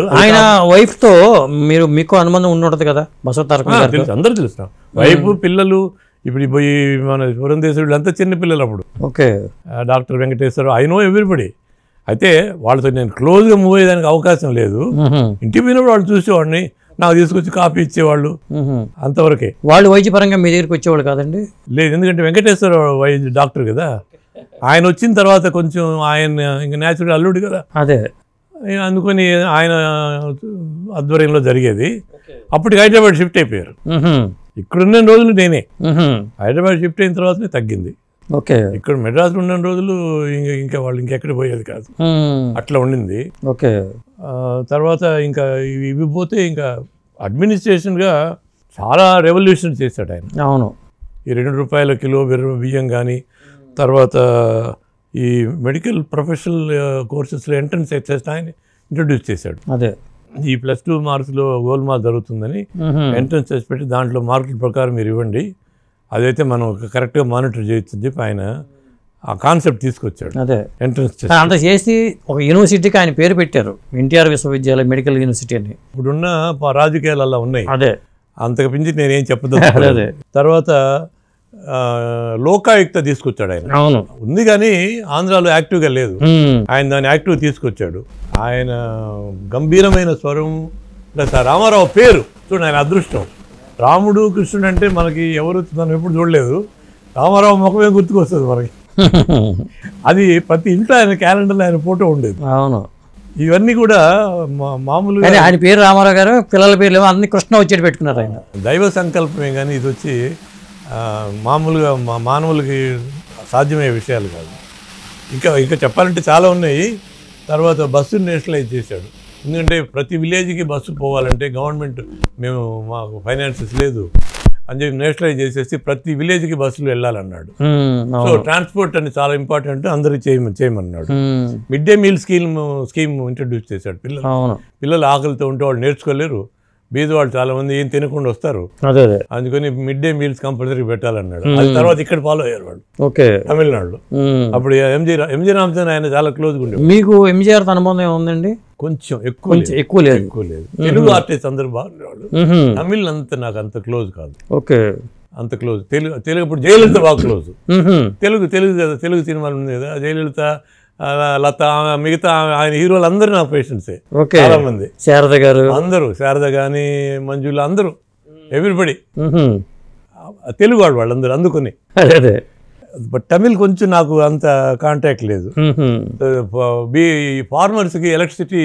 ఆయన వైఫ్తో మీరు మీకు అనుబంధం ఉండి ఉంటది కదా బసవ తారక తెలుసు అందరు తెలుసు. వైపు పిల్లలు ఇప్పుడు పోయి మన పురంధేశ్వరుడు అంతా చిన్న పిల్లలు అప్పుడు. Okay. Doctor Venkateswara I know everybody. అయితే వాళ్ళతో నేను క్లోజ్గా మూవ్ అయ్యేదానికి అవకాశం లేదు. ఇంటికి పోయినప్పుడు వాళ్ళు చూసేవాడిని నాకు తీసుకొచ్చి కాపీ ఇచ్చేవాళ్ళు. అంతవరకే. వాళ్ళు వైద్యపరంగా మీ దగ్గరికి వచ్చేవాళ్ళు కాదండి? లేదు ఎందుకంటే వెంకటేశ్వర వైద్య డాక్టర్ కదా. ఆయన వచ్చిన తర్వాత కొంచెం ఆయన ఇంకా న్యాచురల్ అల్లుడు కదా. అదే. అందుకని ఆయన ఆధ్వర్యంలో జరిగేది. అప్పటికి హైదరాబాద్ షిఫ్ట్ అయిపోయారు. మ్మ్హ్మ్. ఇక్కడున్న రోజులు నేనే. హైదరాబాద్ షిఫ్ట్ అయిన తర్వాతనే తగ్గింది. ఓకే. ఇక్కడ మెడ్రాస్లో ఉన్న రోజులు ఇంకా ఇంకా వాళ్ళు ఇంకెక్కడ పోయేది కాదు. అట్లా ఉండింది. ఓకే. తర్వాత ఇంకా ఇవి పోతే ఇంకా అడ్మినిస్ట్రేషన్గా చాలా రెవల్యూషన్ చేశాడు ఆయన. అవును. ఈ రెండు రూపాయల కిలో బియ్యం కానీ తర్వాత ఈ మెడికల్ ప్రొఫెషనల్ కోర్సెస్లో ఎంట్రన్స్ ఎక్సెస్ ఆయన ఇంట్రడ్యూస్ చేశాడు. అదే. ఈ ప్లస్ టూ మార్క్స్లో గోల్ మార్క్ జరుగుతుందని. ఎంట్రన్స్ టెస్ట్ పెట్టి దాంట్లో మార్కుల ప్రకారం మీరు ఇవ్వండి. అదైతే మనం కరెక్ట్గా మానిటర్ చేయొచ్చు అని చెప్పి ఆయన ఆ కాన్సెప్ట్ తీసుకొచ్చాడు. అదే. ఎంట్రన్స్ అంత చేసి ఒక యూనివర్సిటీకి ఆయన పేరు పెట్టారు. ఎన్టీఆర్ విశ్వవిద్యాలయం మెడికల్ యూనివర్సిటీ అని. ఇప్పుడున్న రాజకీయాలు అలా ఉన్నాయి. అదే. అంతకు మించి నేనేం చెప్పదు అదే. తర్వాత లోకాయుక్త తీసుకొచ్చాడు ఆయన. అవును. ఉంది కానీ ఆంధ్రాలో యాక్టివ్గా లేదు. ఆయన దాన్ని యాక్టివ్ తీసుకొచ్చాడు. ఆయన గంభీరమైన స్వరం ప్లస్ రామారావు పేరు చూడండి ఆయన అదృష్టం. రాముడు కృష్ణుడు అంటే మనకి ఎవరు మనం ఎప్పుడు చూడలేదు. రామారావు ముఖమే గుర్తుకొస్తుంది మనకి. అది ప్రతి ఇంట్లో ఆయన క్యాలెండర్లో ఆయన ఫోటో ఉండేది. అవును. ఇవన్నీ కూడా మా- మామూలుగా ఆయన పేరు రామారావు గారు పిల్లల పేర్లు అన్ని కృష్ణ వచ్చేటి పెట్టుకున్నారు ఆయన. దైవ సంకల్పమే కానీ ఇది వచ్చి మామూలుగా మా మానవులకి సాధ్యమయ్యే విషయాలు కాదు. ఇంకా ఇంకా చెప్పాలంటే చాలా ఉన్నాయి. తర్వాత బస్సుని నేషనలైజ్ చేశాడు. ఎందుకంటే ప్రతి విలేజ్కి బస్సు పోవాలంటే గవర్నమెంట్ మేము మాకు ఫైనాన్సెస్ లేదు. అని చెప్పి నేషనలైజ్ చేసేసి ప్రతి విలేజ్కి బస్సులు వెళ్ళాలన్నాడు. సో ట్రాన్స్పోర్ట్ అని చాలా ఇంపార్టెంట్. అందరికి చేయమని చేయమన్నాడు. Mid day meal scheme scheme introduce చేశాడు పిల్లలు. పిల్లలు ఆకలితో ఉంటే వాళ్ళు నేర్చుకోలేరు. బీద వాళ్ళు చాలా మంది ఏం తినకుండా వస్తారు. అదే అదే. అందుకని మిడ్ డే మీల్స్ కంపల్సరీ పెట్టాలన్నాడు. అది తర్వాత ఇక్కడ ఫాలో అయ్యారు వాళ్ళు. ఓకే. తమిళనాడులో. అప్పుడు ఎంజీ ఎంజీ రామచంద్ర ఆయన చాలా క్లోజ్గా ఉండేవాడు. మీకు ఎంజీఆర్ అనుబంధం ఏముందండి కొంచెం ఎక్కువ. ఎక్కువ లేదు. ఎక్కువ లేదు. తెలుగు ఆర్టిస్ట్ అందరూ బాగుండేవాళ్ళు. తమిళ్ అంత నాకు అంత క్లోజ్ కాదు. ఓకే. అంత క్లోజ్. తెలుగు తెలుగు ఇప్పుడు జయలలిత బాగా క్లోజ్. తెలుగు తెలుగు కదా తెలుగు సినిమాలు ఉంది కదా జయలలిత లత మిగతా ఆయన హీరోలు అందరూ నా పేషెంట్సే. ఓకే. చాలా మంది శారద గారు. అందరూ. శారద కానీ మంజుల అందరూ. ఎవ్రీబడి. తెలుగు వాళ్ళు వాళ్ళందరూ అందుకుని. అదే అదే. బట్ తమిళ్ కొంచెం నాకు అంత కాంటాక్ట్ లేదు. బీ ఫార్మర్స్కి ఎలక్ట్రిసిటీ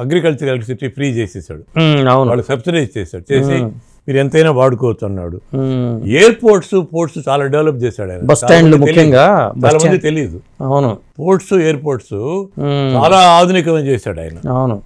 అగ్రికల్చర్ ఎలక్ట్రిసిటీ ఫ్రీ చేసేసాడు. అవును. వాళ్ళు సబ్సిడైజ్ చేశాడు. చేసి మీరు ఎంతైనా వాడుకోవచ్చు అన్నాడు. ఎయిర్పోర్ట్స్ పోర్ట్స్ చాలా డెవలప్ చేశాడు ఆయన. బస్ స్టాండ్లు ముఖ్యంగా చాలా మంది తెలియదు. అవును. Ports airports. చాలా ఆధునికమైన చేశాడు ఆయన. అవును.